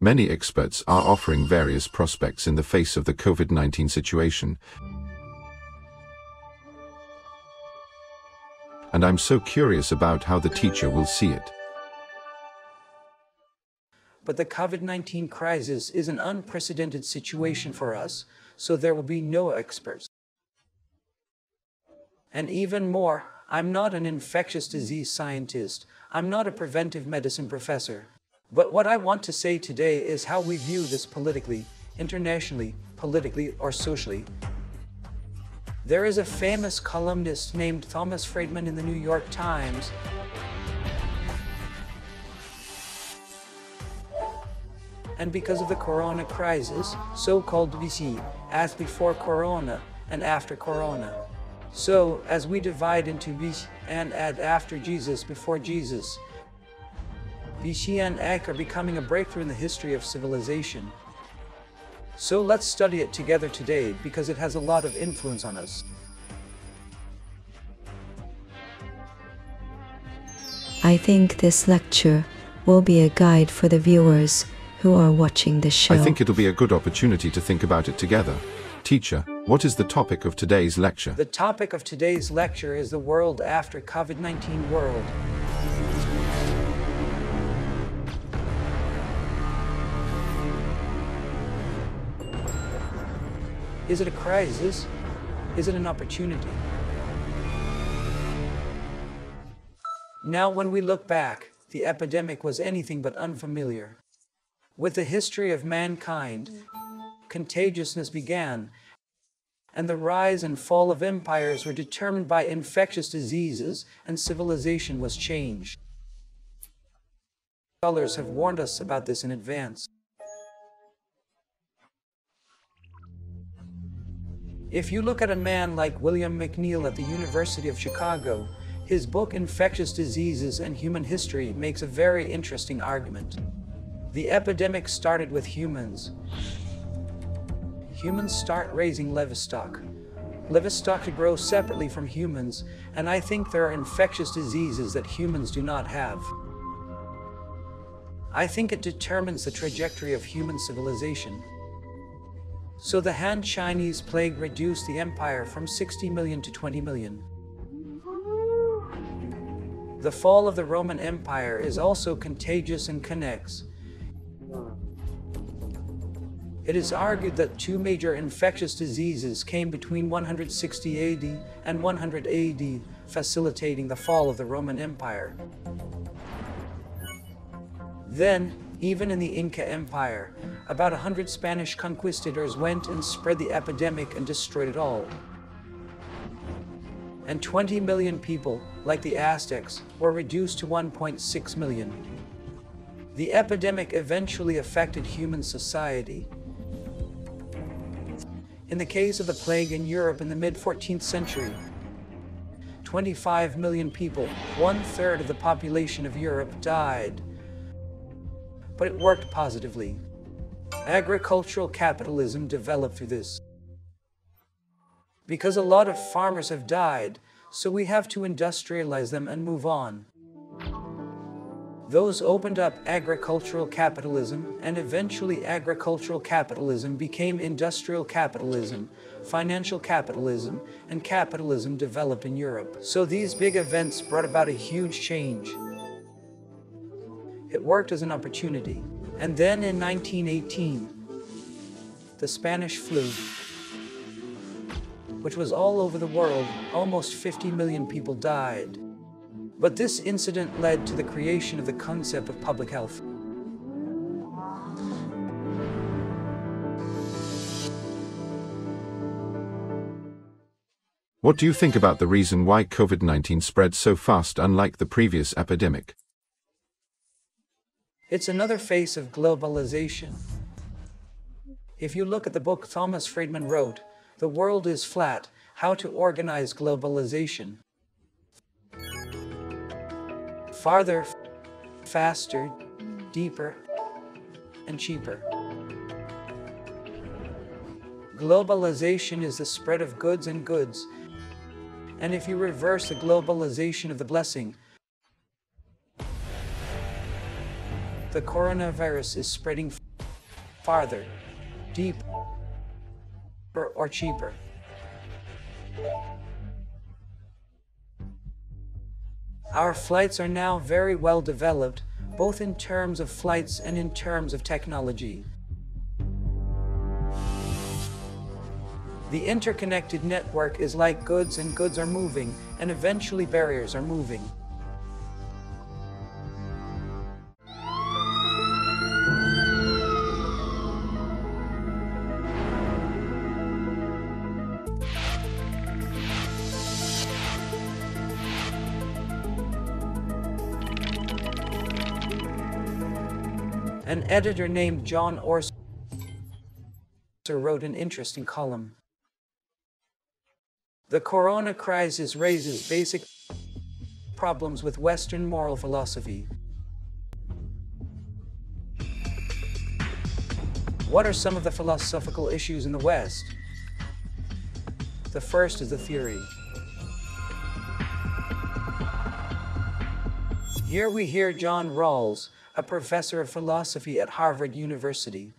Many experts are offering various prospects in the face of the COVID 19 situation. And I'm so curious about how the teacher will see it. But the COVID 19 crisis is an unprecedented situation for us, so there will be no experts. And even more, I'm not an infectious disease scientist, I'm not a preventive medicine professor. But what I want to say today is how we view this politically, internationally, politically, or socially. There is a famous columnist named Thomas Friedman in the New York Times. And because of the corona crisis, so-called BC, as before corona and after corona. So, as we divide into BC and add after Jesus, before Jesus, Vichy and Ek are becoming a breakthrough in the history of civilization. So let's study it together today because it has a lot of influence on us. I think this lecture will be a guide for the viewers who are watching the show. I think it'll be a good opportunity to think about it together. Teacher, what is the topic of today's lecture? The topic of today's lecture is the world after COVID 19 world. Is it a crisis? Is it an opportunity? Now, when we look back, the epidemic was anything but unfamiliar. With the history of mankind, contagiousness began, and the rise and fall of empires were determined by infectious diseases, and civilization was changed. Scholars have warned us about this in advance. If you look at a man like William McNeill at the University of Chicago, his book Infectious Diseases and Human History makes a very interesting argument. The epidemic started with humans. Humans start raising livestock. Livestock to grow separately from humans, and I think there are infectious diseases that humans do not have. I think it determines the trajectory of human civilization. So the Han Chinese plague reduced the empire from 60 million to 20 million. The fall of the Roman Empire is also contagious and connects. It is argued that two major infectious diseases came between 160 AD and 100 AD, facilitating the fall of the Roman Empire. Then, even in the Inca Empire, about a hundred Spanish conquistadors went and spread the epidemic and destroyed it all. And 20 million people, like the Aztecs, were reduced to 1.6 million. The epidemic eventually affected human society. In the case of the plague in Europe in the mid-14th century, 25 million people, one-third of the population of Europe, died but it worked positively. Agricultural capitalism developed through this. Because a lot of farmers have died, so we have to industrialize them and move on. Those opened up agricultural capitalism, and eventually agricultural capitalism became industrial capitalism, financial capitalism, and capitalism developed in Europe. So these big events brought about a huge change. It worked as an opportunity. And then in 1918, the Spanish flu, which was all over the world, almost 50 million people died. But this incident led to the creation of the concept of public health. What do you think about the reason why COVID 19 spread so fast, unlike the previous epidemic? It's another face of globalization. If you look at the book Thomas Friedman wrote, The World is Flat How to Organize Globalization. Farther, faster, deeper, and cheaper. Globalization is the spread of goods and goods. And if you reverse the globalization of the blessing, the coronavirus is spreading farther, deeper, or cheaper. Our flights are now very well developed, both in terms of flights and in terms of technology. The interconnected network is like goods and goods are moving, and eventually barriers are moving. An editor named John Authers wrote an interesting column. The corona crisis raises basic problems with Western moral philosophy. What are some of the philosophical issues in the West? The first is the theory. Here we hear John Rawls, a professor of philosophy at Harvard University.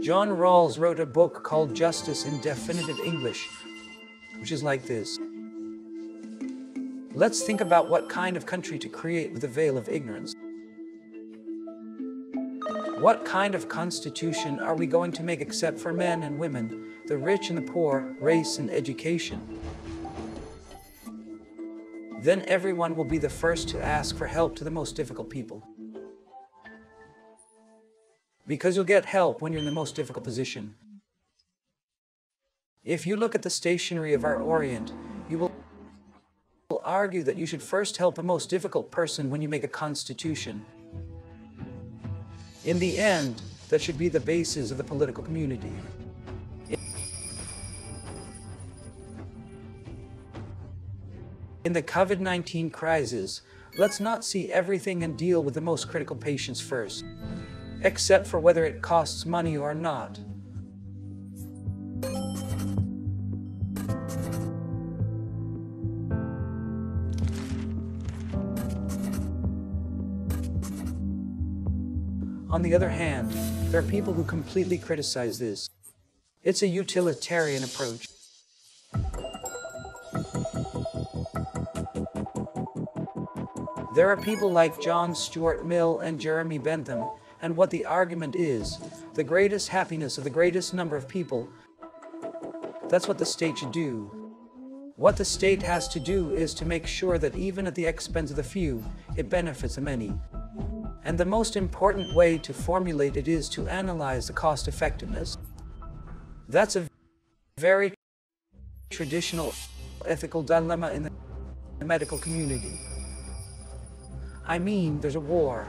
John Rawls wrote a book called Justice in Definitive English, which is like this. Let's think about what kind of country to create with a veil of ignorance. What kind of constitution are we going to make except for men and women, the rich and the poor, race and education? Then everyone will be the first to ask for help to the most difficult people. Because you'll get help when you're in the most difficult position. If you look at the stationery of our Orient, you will argue that you should first help the most difficult person when you make a constitution. In the end, that should be the basis of the political community. In the COVID 19 crisis, let's not see everything and deal with the most critical patients first, except for whether it costs money or not. On the other hand, there are people who completely criticize this. It's a utilitarian approach. There are people like John Stuart Mill and Jeremy Bentham, and what the argument is the greatest happiness of the greatest number of people. That's what the state should do. What the state has to do is to make sure that even at the expense of the few, it benefits the many. And the most important way to formulate it is to analyze the cost effectiveness. That's a very traditional ethical dilemma in the medical community. I mean, there's a war.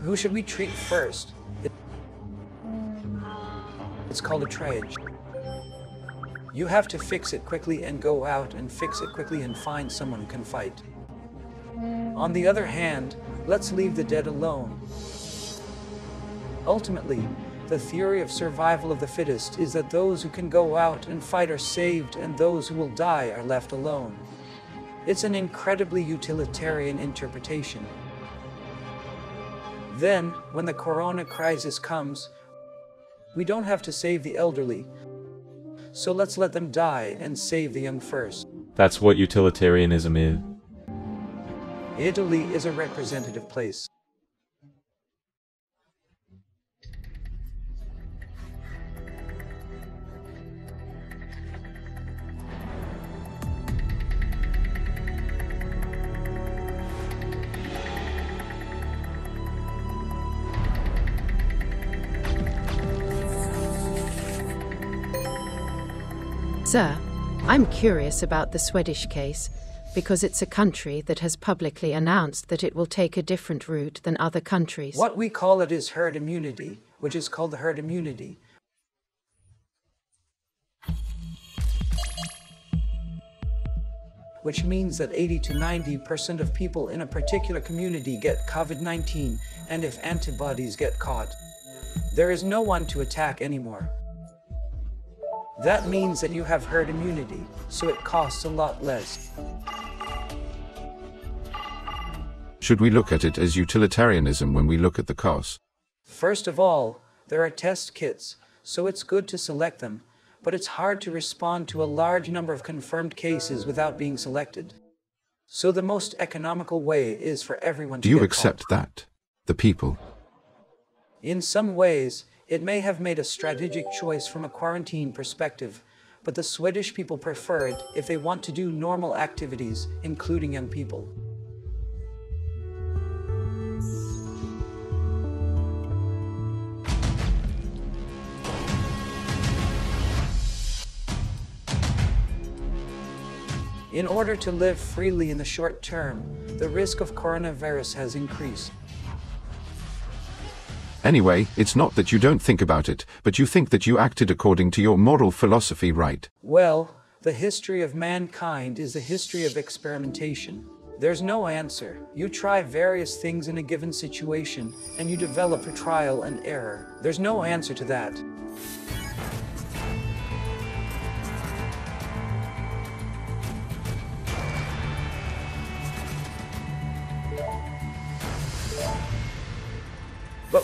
Who should we treat first? It's called a triage. You have to fix it quickly and go out and fix it quickly and find someone who can fight. On the other hand, let's leave the dead alone. Ultimately, the theory of survival of the fittest is that those who can go out and fight are saved and those who will die are left alone. It's an incredibly utilitarian interpretation. Then, when the corona crisis comes, we don't have to save the elderly. So let's let them die and save the young first. That's what utilitarianism is. Italy is a representative place. Sir, I'm curious about the Swedish case because it's a country that has publicly announced that it will take a different route than other countries. What we call it is herd immunity, which is called the herd immunity. Which means that 80 to 90% of people in a particular community get COVID 19, and if antibodies get caught, there is no one to attack anymore. That means that you have herd immunity, so it costs a lot less. Should we look at it as utilitarianism when we look at the cost? First of all, there are test kits, so it's good to select them, but it's hard to respond to a large number of confirmed cases without being selected. So the most economical way is for everyone to Do you accept caught. that? The people. In some ways, it may have made a strategic choice from a quarantine perspective, but the Swedish people prefer it if they want to do normal activities, including young people. In order to live freely in the short term, the risk of coronavirus has increased. Anyway, it's not that you don't think about it, but you think that you acted according to your moral philosophy, right? Well, the history of mankind is a history of experimentation. There's no answer. You try various things in a given situation, and you develop a trial and error. There's no answer to that.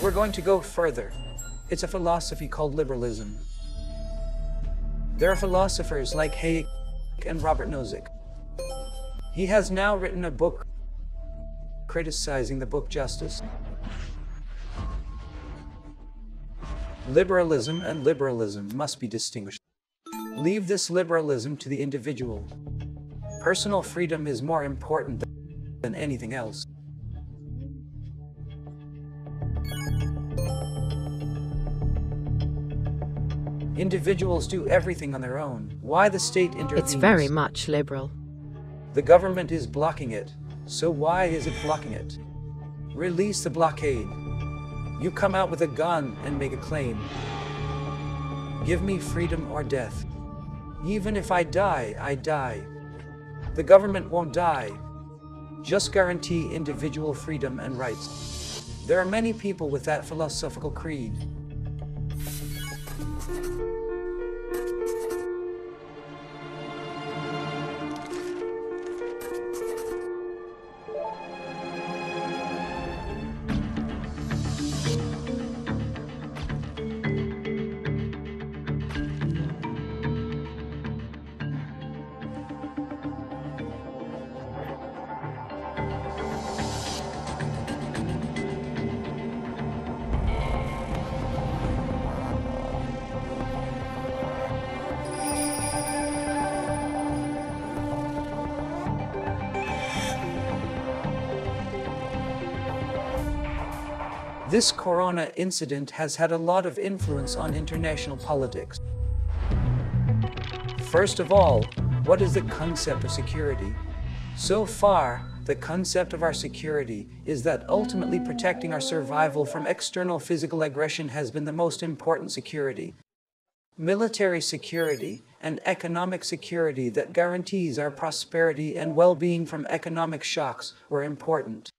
We're going to go further. It's a philosophy called liberalism. There are philosophers like Hayek and Robert Nozick. He has now written a book criticizing the book Justice. Liberalism and liberalism must be distinguished. Leave this liberalism to the individual. Personal freedom is more important than anything else. Individuals do everything on their own. Why the state intervenes? It's very much liberal. The government is blocking it. So why is it blocking it? Release the blockade. You come out with a gun and make a claim. Give me freedom or death. Even if I die, I die. The government won't die. Just guarantee individual freedom and rights. There are many people with that philosophical creed. Thank you. This corona incident has had a lot of influence on international politics. First of all, what is the concept of security? So far, the concept of our security is that ultimately protecting our survival from external physical aggression has been the most important security. Military security and economic security that guarantees our prosperity and well being from economic shocks were important.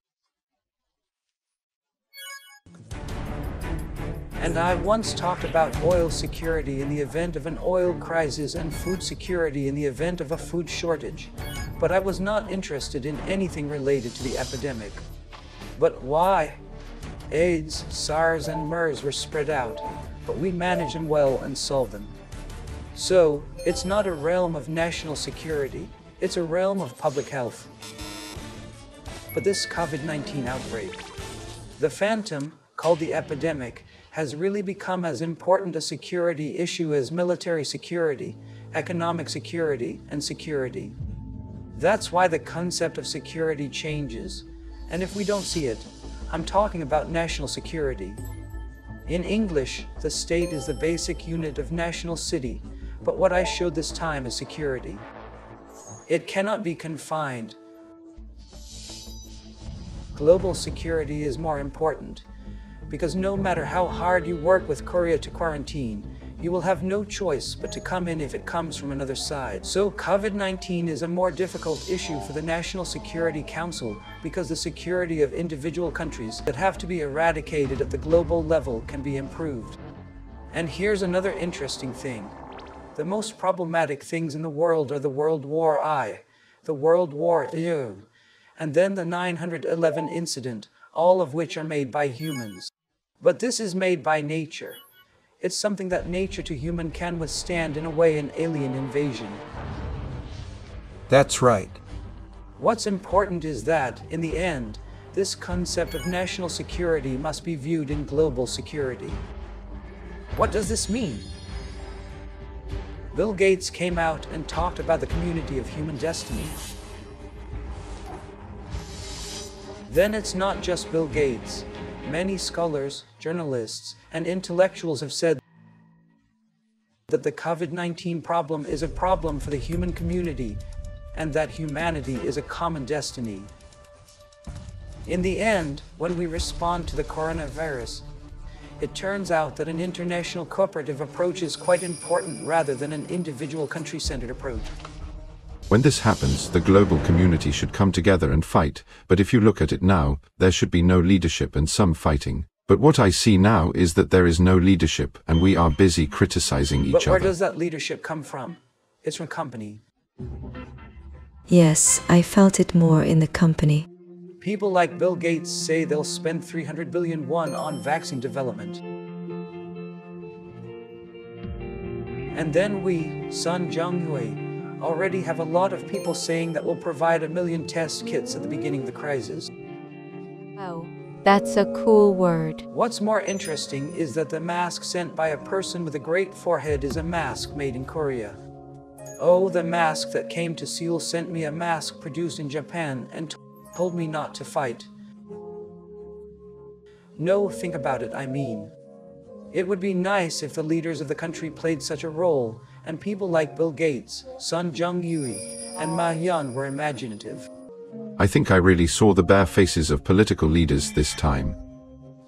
And I once talked about oil security in the event of an oil crisis and food security in the event of a food shortage. But I was not interested in anything related to the epidemic. But why? AIDS, SARS, and MERS were spread out, but we managed them well and solved them. So, it's not a realm of national security, it's a realm of public health. But this COVID 19 outbreak, the phantom, called the epidemic, has really become as important a security issue as military security, economic security, and security. That's why the concept of security changes. And if we don't see it, I'm talking about national security. In English, the state is the basic unit of national city, but what I showed this time is security. It cannot be confined. Global security is more important because no matter how hard you work with Korea to quarantine, you will have no choice but to come in if it comes from another side. So COVID-19 is a more difficult issue for the National Security Council because the security of individual countries that have to be eradicated at the global level can be improved. And here's another interesting thing. The most problematic things in the world are the World War I, the World War II, and then the 911 incident, all of which are made by humans. But this is made by nature. It's something that nature to human can withstand in a way an alien invasion. That's right. What's important is that, in the end, this concept of national security must be viewed in global security. What does this mean? Bill Gates came out and talked about the community of human destiny. Then it's not just Bill Gates. Many scholars, journalists, and intellectuals have said that the COVID 19 problem is a problem for the human community and that humanity is a common destiny. In the end, when we respond to the coronavirus, it turns out that an international cooperative approach is quite important rather than an individual country centered approach. When this happens, the global community should come together and fight, but if you look at it now, there should be no leadership and some fighting. But what I see now is that there is no leadership and we are busy criticizing each other. But where other. does that leadership come from? It's from company. Yes, I felt it more in the company. People like Bill Gates say they'll spend 300 billion won on vaccine development. And then we, Sun Junghui, already have a lot of people saying that we'll provide a million test kits at the beginning of the crisis. Oh, that's a cool word. What's more interesting is that the mask sent by a person with a great forehead is a mask made in Korea. Oh, the mask that came to Seoul sent me a mask produced in Japan and told me not to fight. No, think about it, I mean. It would be nice if the leaders of the country played such a role, and people like Bill Gates, Sun Jung Yui, and Ma Yun were imaginative. I think I really saw the bare faces of political leaders this time.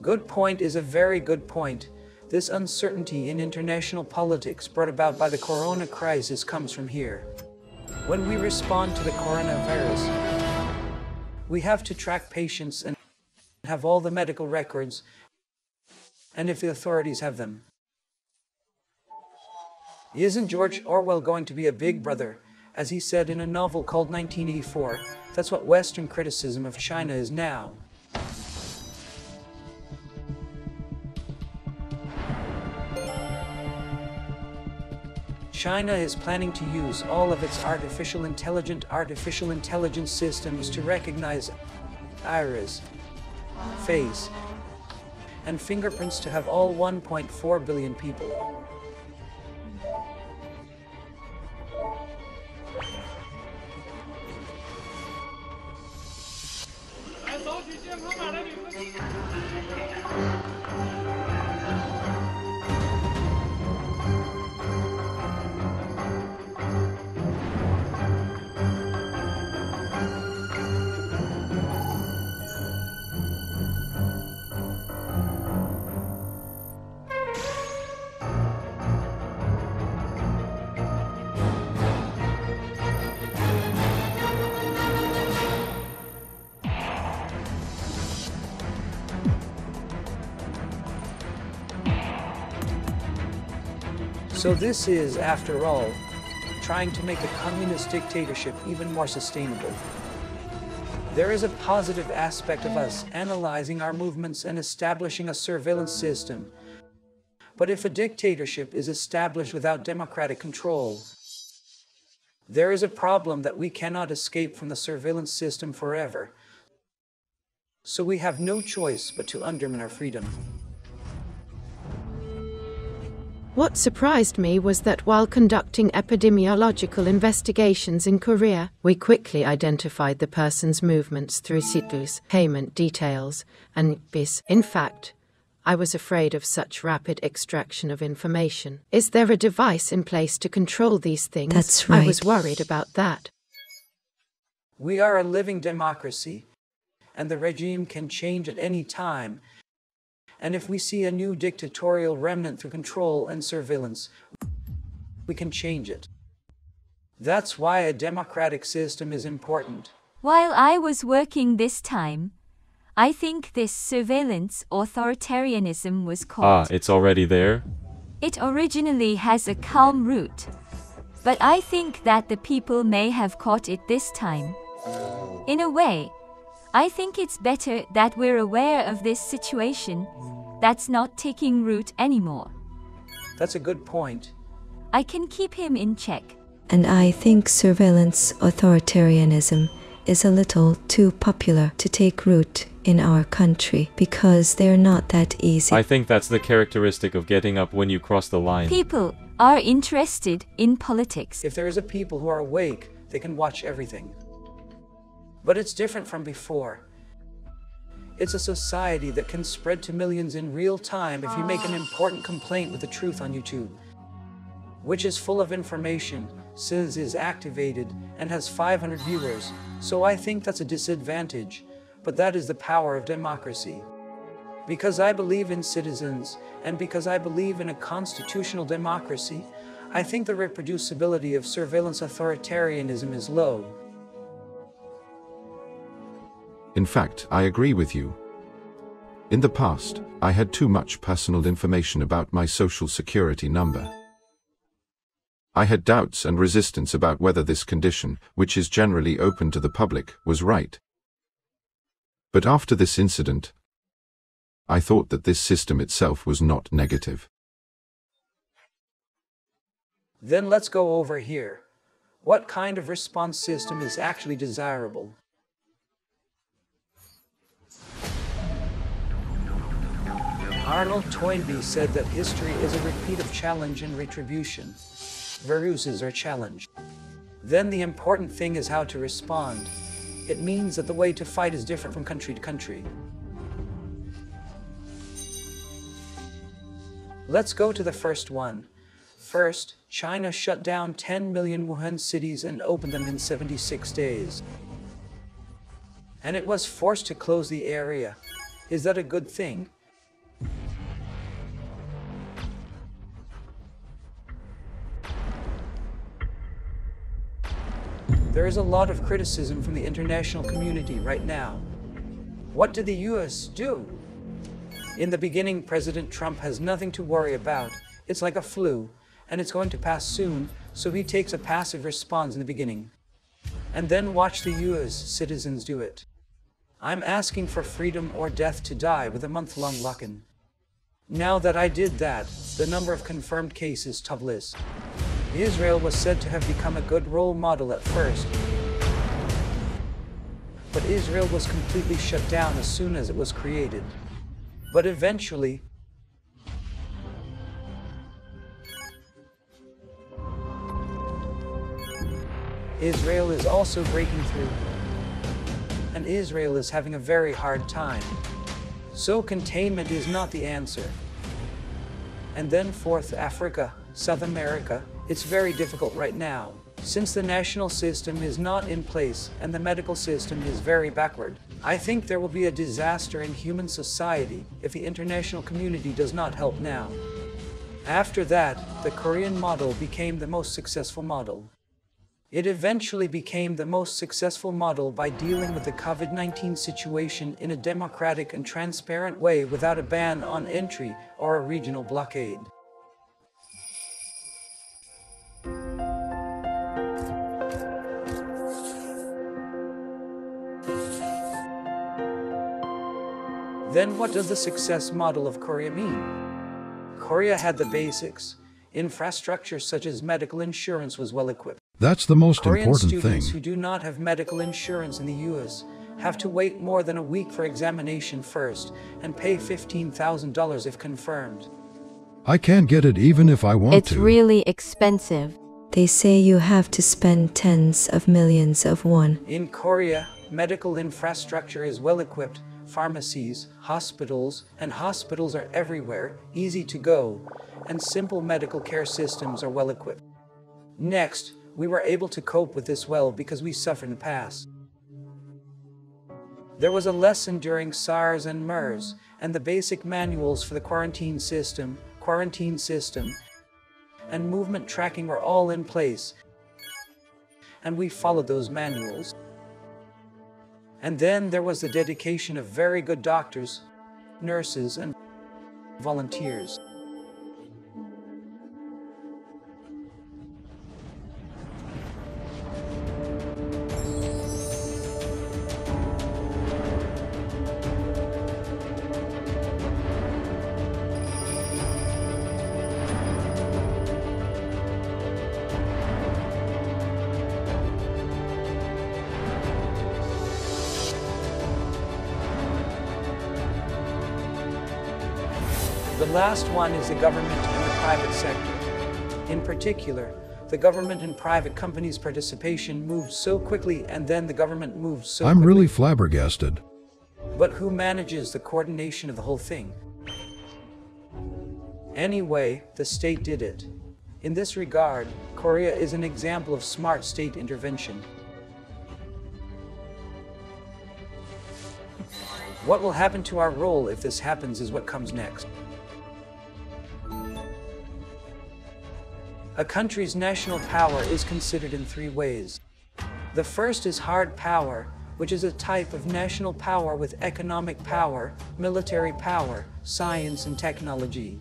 Good point is a very good point. This uncertainty in international politics brought about by the corona crisis comes from here. When we respond to the coronavirus, we have to track patients and have all the medical records, and if the authorities have them. Isn't George Orwell going to be a big brother? As he said in a novel called 1984, that's what Western criticism of China is now. China is planning to use all of its artificial intelligent artificial intelligence systems to recognize iris, face, and fingerprints to have all 1.4 billion people. So this is, after all, trying to make a communist dictatorship even more sustainable. There is a positive aspect of us analyzing our movements and establishing a surveillance system. But if a dictatorship is established without democratic control, there is a problem that we cannot escape from the surveillance system forever. So we have no choice but to undermine our freedom. What surprised me was that while conducting epidemiological investigations in Korea, we quickly identified the person's movements through situs, payment details, and bis. In fact, I was afraid of such rapid extraction of information. Is there a device in place to control these things? That's right. I was worried about that. We are a living democracy, and the regime can change at any time. And if we see a new dictatorial remnant through control and surveillance, we can change it. That's why a democratic system is important. While I was working this time, I think this surveillance authoritarianism was Ah, called. it's already there? It originally has a calm root. But I think that the people may have caught it this time. In a way, I think it's better that we're aware of this situation that's not taking root anymore. That's a good point. I can keep him in check. And I think surveillance authoritarianism is a little too popular to take root in our country because they're not that easy. I think that's the characteristic of getting up when you cross the line. People are interested in politics. If there is a people who are awake, they can watch everything. But it's different from before. It's a society that can spread to millions in real time if you make an important complaint with the truth on YouTube, which is full of information, says is activated, and has 500 viewers. So I think that's a disadvantage, but that is the power of democracy. Because I believe in citizens, and because I believe in a constitutional democracy, I think the reproducibility of surveillance authoritarianism is low. In fact, I agree with you. In the past, I had too much personal information about my social security number. I had doubts and resistance about whether this condition, which is generally open to the public, was right. But after this incident, I thought that this system itself was not negative. Then let's go over here. What kind of response system is actually desirable? Arnold Toynbee said that history is a repeat of challenge and retribution. Viruses are challenge. Then the important thing is how to respond. It means that the way to fight is different from country to country. Let's go to the first one. First, China shut down 10 million Wuhan cities and opened them in 76 days. And it was forced to close the area. Is that a good thing? There is a lot of criticism from the international community right now. What did the US do? In the beginning, President Trump has nothing to worry about. It's like a flu, and it's going to pass soon, so he takes a passive response in the beginning. And then watch the US citizens do it. I'm asking for freedom or death to die with a month-long lock-in. Now that I did that, the number of confirmed cases list. Israel was said to have become a good role model at first. But Israel was completely shut down as soon as it was created. But eventually, Israel is also breaking through. And Israel is having a very hard time. So containment is not the answer. And then fourth, Africa, South America, it's very difficult right now, since the national system is not in place and the medical system is very backward. I think there will be a disaster in human society if the international community does not help now. After that, the Korean model became the most successful model. It eventually became the most successful model by dealing with the COVID-19 situation in a democratic and transparent way without a ban on entry or a regional blockade. Then what does the success model of Korea mean? Korea had the basics. Infrastructure such as medical insurance was well equipped. That's the most Korean important thing. students who do not have medical insurance in the US have to wait more than a week for examination first and pay $15,000 if confirmed. I can't get it even if I want It's to. It's really expensive. They say you have to spend tens of millions of won. In Korea, medical infrastructure is well equipped. Pharmacies, hospitals, and hospitals are everywhere, easy to go, and simple medical care systems are well equipped. Next, we were able to cope with this well because we suffered in the past. There was a lesson during SARS and MERS, and the basic manuals for the quarantine system, quarantine system, and movement tracking were all in place, and we followed those manuals. And then there was the dedication of very good doctors, nurses, and volunteers. Last one is the government and the private sector. In particular, the government and private companies' participation moved so quickly and then the government moved so I'm quickly. really flabbergasted. But who manages the coordination of the whole thing? Anyway, the state did it. In this regard, Korea is an example of smart state intervention. What will happen to our role if this happens is what comes next. A country's national power is considered in three ways. The first is hard power, which is a type of national power with economic power, military power, science, and technology.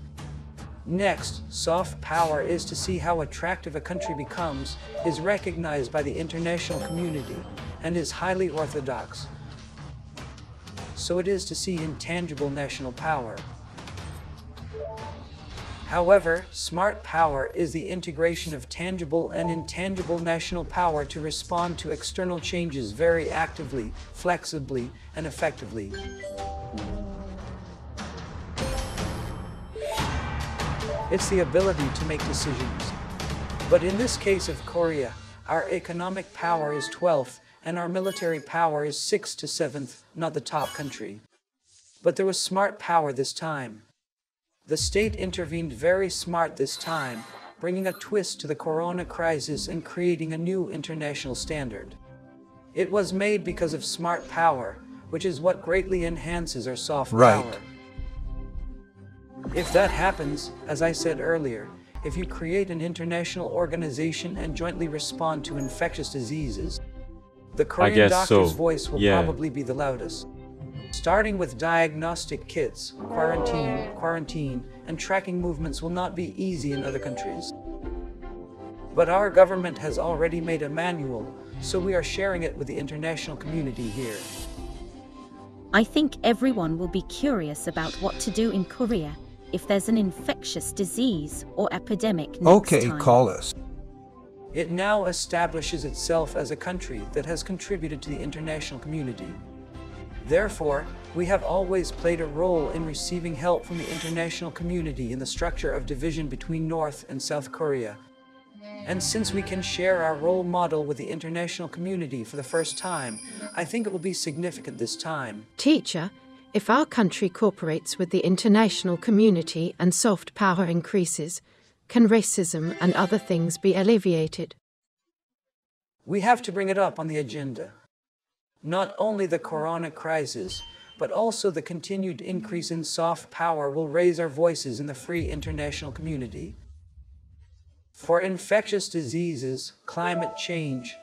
Next, soft power is to see how attractive a country becomes, is recognized by the international community, and is highly orthodox. So it is to see intangible national power. However, smart power is the integration of tangible and intangible national power to respond to external changes very actively, flexibly, and effectively. It's the ability to make decisions. But in this case of Korea, our economic power is 12th and our military power is 6th to 7th, not the top country. But there was smart power this time. The state intervened very smart this time, bringing a twist to the corona crisis and creating a new international standard. It was made because of smart power, which is what greatly enhances our soft Right. power. If that happens, as I said earlier, if you create an international organization and jointly respond to infectious diseases, the Korean doctor's so. voice will Yeah. probably be the loudest. Starting with diagnostic kits, quarantine, quarantine, and tracking movements will not be easy in other countries. But our government has already made a manual, so we are sharing it with the international community here. I think everyone will be curious about what to do in Korea if there's an infectious disease or epidemic next Okay, time. call us. It now establishes itself as a country that has contributed to the international community. Therefore, we have always played a role in receiving help from the international community in the structure of division between North and South Korea. And since we can share our role model with the international community for the first time, I think it will be significant this time. Teacher, if our country cooperates with the international community and soft power increases, can racism and other things be alleviated? We have to bring it up on the agenda. Not only the corona crisis, but also the continued increase in soft power will raise our voices in the free international community. For infectious diseases, climate change,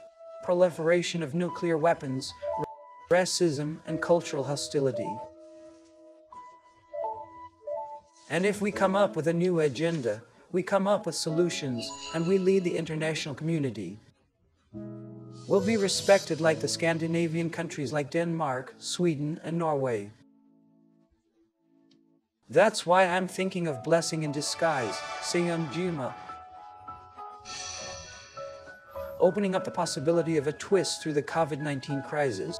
proliferation of nuclear weapons, racism, and cultural hostility. And if we come up with a new agenda, we come up with solutions, and we lead the international community, will be respected like the Scandinavian countries like Denmark, Sweden, and Norway. That's why I'm thinking of blessing in disguise, Seyum Juma. Opening up the possibility of a twist through the COVID 19 crisis.